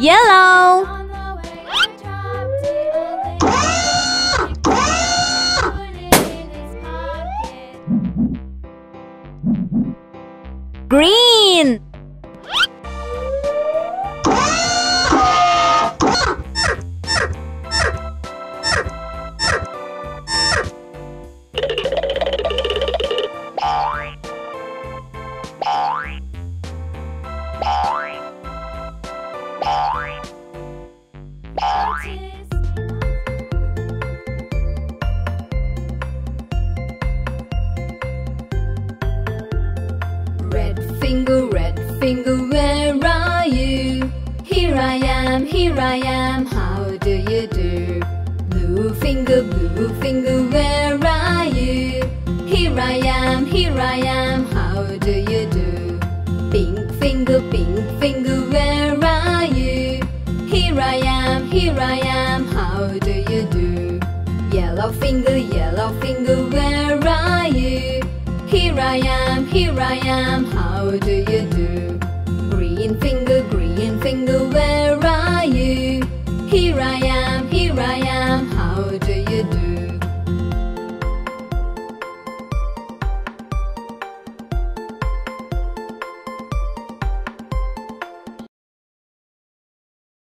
Yellow. Green. Red finger, red finger, where are you? Here I am, here I am, how do you do? Blue finger, blue finger, where are you? Here I am, here I am, how do you do? Pink finger, pink finger, where are you? Here I am, here I am, how do you do? Yellow finger, yellow finger, where are you? Here I am, here I am, how do you do? Green finger,